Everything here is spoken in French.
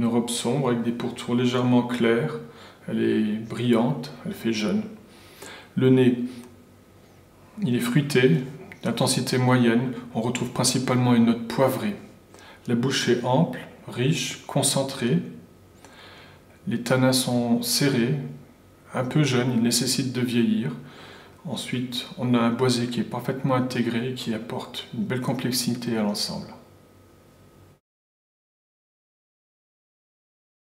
Une robe sombre avec des pourtours légèrement clairs. Elle est brillante, elle fait jeune. Le nez, il est fruité, d'intensité moyenne. On retrouve principalement une note poivrée. La bouche est ample, riche, concentrée. Les tanins sont serrés, un peu jeunes, ils nécessitent de vieillir. Ensuite, on a un boisé qui est parfaitement intégré et qui apporte une belle complexité à l'ensemble.